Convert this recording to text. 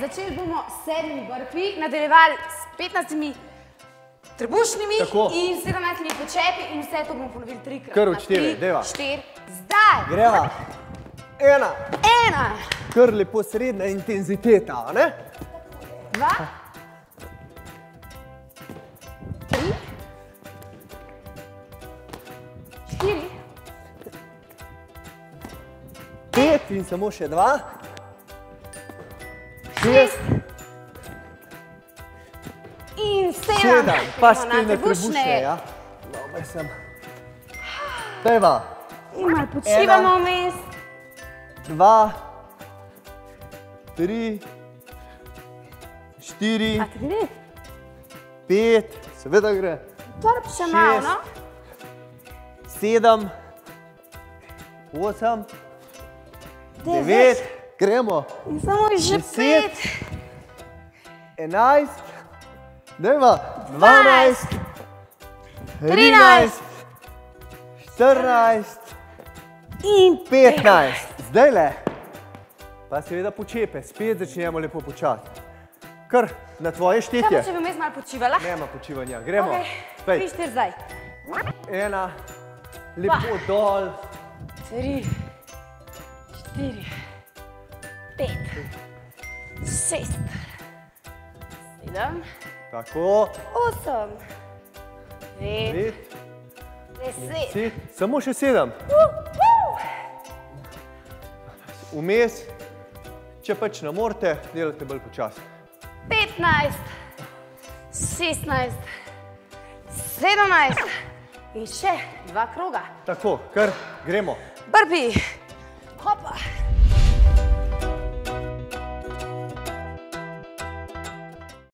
začeli bomo s sedmimi burpi, nadaljevali s 15 trebušnimi Tako. in 17 počepi in vse to bomo ponovili trikrat. Kar v štiri, deva. Štiri, zdaj. Greva. Ena. Ena, Kar lepo srednja intenziteta, a ne? dva, tri, štiri, Pet in samo še dva. Šest in sedem. Sedem, pa Gremo na spet na trebušne, ja. Dobro sem. Dajva. In malo počivamo vmes. Dva. Tri. Štiri. A gre? Pet. Seveda gre. Torb še malo, no? Sedem. Osem. Devet. Gremo. In samo že pet. Enajst. Dajva. Dvanajst. Trinajst. Štirinajst. In 15, zdaj le. Pa seveda počepe, spet začnemo lepo počasi. Kar na tvoje Kaj pa, štetje. če bi vmes malo počivala? Nema počivanja, gremo. Pej, Tri, štiri zdaj. ena, lepo dol, Tri, štiri, pet, šest, sedem, tako, osem, devet, pet, deset. deset, samo še sedem. Vmes, če pač ne morete, delate bolj počasi. 15, 16, 17 in še dva kroga. Tako, kar gremo. Prvi,